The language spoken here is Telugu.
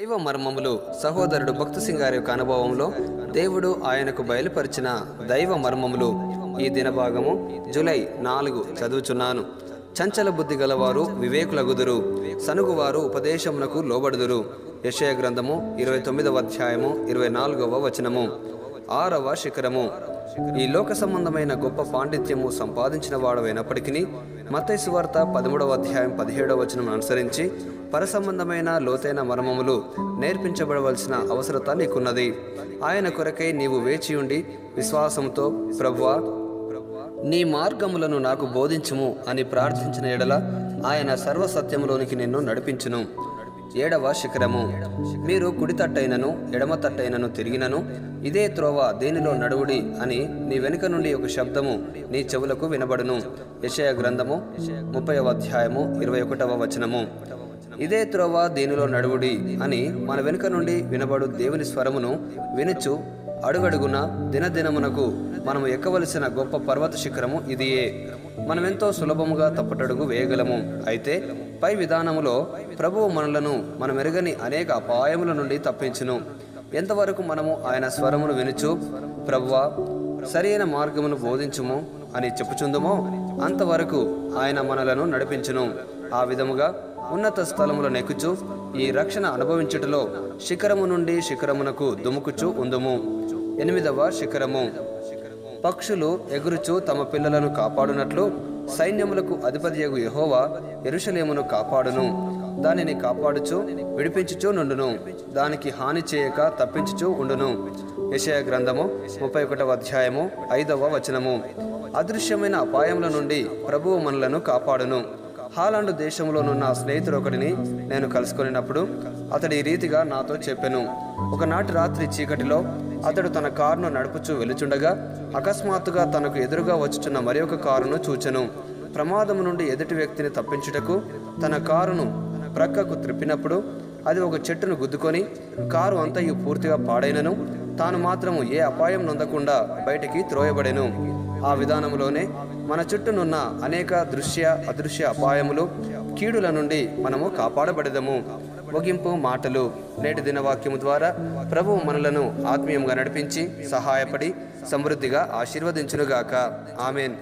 దైవ మర్మములు సహోదరుడు భక్త సింగారి యొక్క అనుభవంలో దేవుడు ఆయనకు బయలుపరిచిన దైవ మర్మములు ఈ దినభాగము జూలై నాలుగు చదువుచున్నాను. చంచల బుద్ధి గలవారు వివేకులగుదురు సనుగువారు ఉపదేశమునకు లోబడుదురు. యశయ గ్రంథము ఇరవై తొమ్మిదవ అధ్యాయము ఇరవై నాలుగవ వచనము. ఆరవ శిఖరము. ఈ లోక సంబంధమైన గొప్ప పాండిత్యము సంపాదించిన వాడవైనప్పటికీ మతైసు వార్త పదమూడవ అధ్యాయం పదిహేడవ వచనం అనుసరించి పరసంబంధమైన లోతైన మర్మములు నేర్పించబడవలసిన అవసరత నీకున్నది. ఆయన కొరకై నీవు వేచి ఉండి విశ్వాసంతో ప్రభువా నీ మార్గములను నాకు బోధించుము అని ప్రార్థించిన ఎడల ఆయన సర్వసత్యములోనికి నిన్ను నడిపించును. ఏడవ శిఖరము. మీరు కుడి తట్టైనను ఎడమ తట్టైనను తిరిగినను ఇదే త్రోవ దేనిలో నడువుడి అని నీ వెనుక నుండి ఒక శబ్దము నీ చెవులకు వినబడును. యశయ గ్రంథము ముప్పై అధ్యాయము ఇరవై ఒకటవ వచనము. ఇదే త్రోవ దేనిలో నడువుడి అని మన వెనుక నుండి వినబడు దేవుని స్వరమును వినుచు అడుగడుగున దినదినమునకు మనము ఎక్కవలసిన గొప్ప పర్వత శిఖరము ఇదియే. మనమెంతో సులభముగా తప్పటడుగు వేయగలము. అయితే పై విధానములో ప్రభువు మనలను మన మెరుగని అనేక అపాయముల నుండి తప్పించును. ఎంతవరకు మనము ఆయన స్వరమును వినుచు ప్రభువ సరైన మార్గమును బోధించుము అని చెప్పుచుందుమో అంతవరకు ఆయన మనలను నడిపించును. ఆ విధముగా ఉన్నత స్థలముల నెక్కుచు ఈ రక్షణ అనుభవించుటలో శిఖరము నుండి శిఖరమునకు దుముకుచు ఉందుము. ఎనిమిదవ శిఖరము. పక్షులు ఎగురుచు తమ పిల్లలను కాపాడునట్లు సైన్యములకు అధిపతియగు యహోవా ఎరుషలేమును కాపాడును. దానిని కాపాడుచు విడిపించుచూ నుండును. దానికి హాని చేయక తప్పించుచూ ఉండును. యెషయా గ్రంథము ముప్పై ఒకటవ అధ్యాయము ఐదవ వచనము. అదృశ్యమైన అపాయముల నుండి ప్రభువు మనలను కాపాడును. హాలాండ్ దేశంలోనున్న స్నేహితుడు ఒకడిని నేను కలుసుకునినప్పుడు అతడి ఈ రీతిగా నాతో చెప్పెను. ఒకనాటి రాత్రి చీకటిలో అతడు తన కారును నడుపుచూ వెలుచుండగా అకస్మాత్తుగా తనకు ఎదురుగా వచ్చుచున్న మరి ఒక కారును చూచెను. ప్రమాదము నుండి ఎదుటి వ్యక్తిని తప్పించుటకు తన కారును ప్రక్కకు త్రిప్పినప్పుడు అది ఒక చెట్టును గుద్దుకొని కారు అంతయు పూర్తిగా పాడైనను. తాను మాత్రము ఏ అపాయం నొందకుండా బయటికి త్రోయబడెను. ఆ విధానములోనే మన చుట్టూనున్న అనేక దృశ్య అదృశ్య అపాయములు కీడుల నుండి మనము కాపాడబడదము. ముగింపు మాటలు. నేటి దినవాక్యము ద్వారా ప్రభువు మనలను ఆత్మీయంగా నడిపించి సహాయపడి సమృద్ధిగా ఆశీర్వదించునుగాక. ఆమెన్.